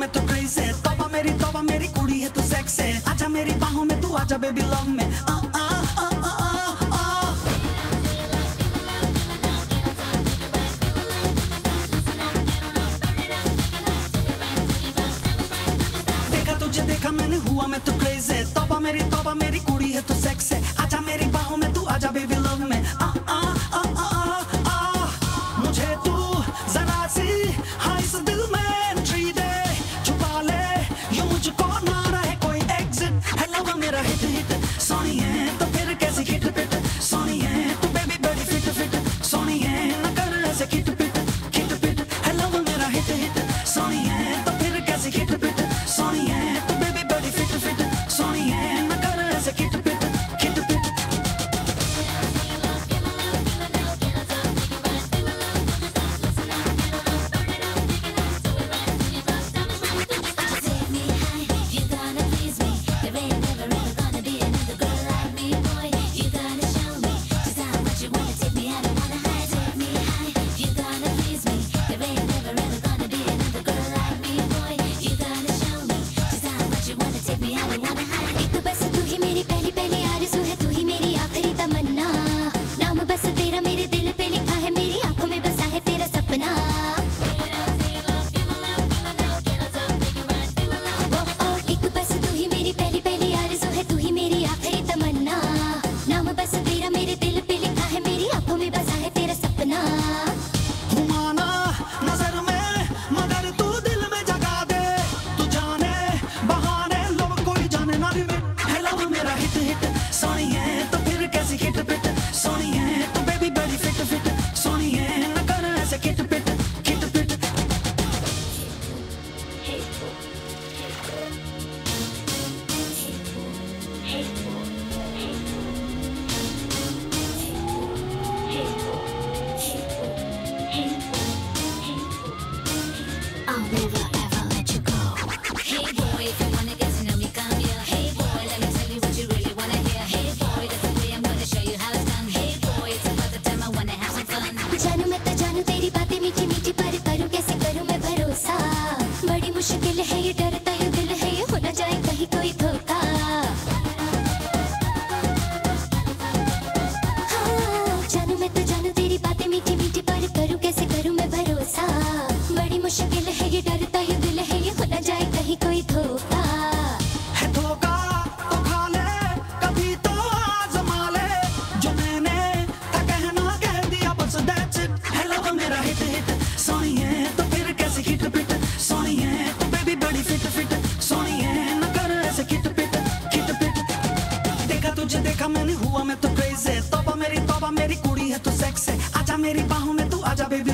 में तू क्रेज है। तोबा मेरी तोबा मेरी कुड़ी है, तू सेक्स है। आजा मेरी बाहों में, तू आजा बेबी लव में। देखा तुझे, देखा मैंने, हुआ मैं तो क्रेज है। तोबा मेरी तोबा मेरी कुड़ी तेरी बातें मीठी मीठी पर करूँ कैसे करूँ मैं भरोसा बड़ी मुश्किल है ये डर देखा मैंने, हुआ मैं तो क्रेज है। तोबा मेरी तोबा मेरी कुड़ी है तो तू सेक्स है। आजा मेरी बाहों में तू, आजा बेबी